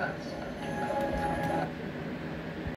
Thanks.